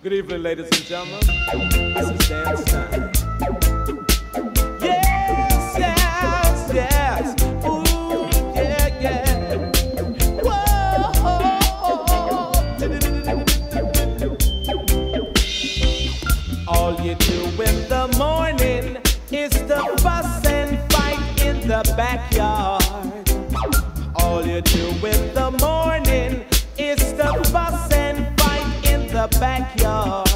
Good evening, ladies and gentlemen. This is dance time. Yes, yes, yes. Ooh, yeah, yeah. Whoa. All you do in the morning is to fuss and fight in the backyard. All you do in the morning the backyard.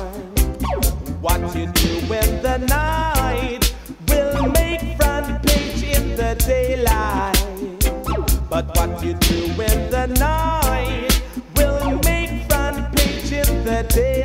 What you do in the night will make front page in the daylight. But what you do in the night will make front page in the daylight.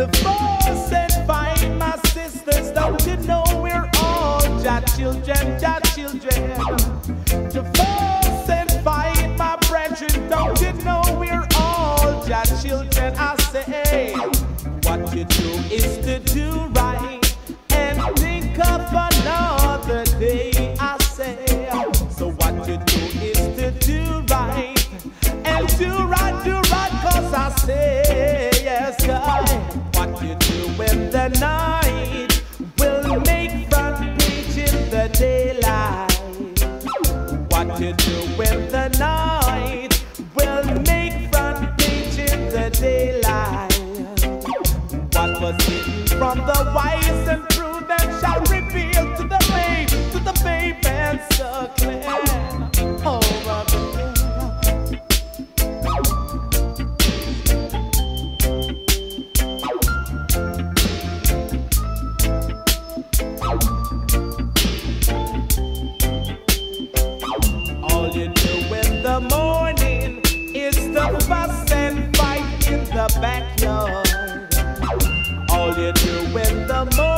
To fuss and fight, my sisters, don't you know we're all Jah children, Jah children? To fuss and fight, my brethren, don't you know we're all Jah children? I say, what you do is to do right from the wise and true that shall reveal to the babe, to the babe and suckling. Oh, the morning is the fuss and fight in the backyard you in the moment.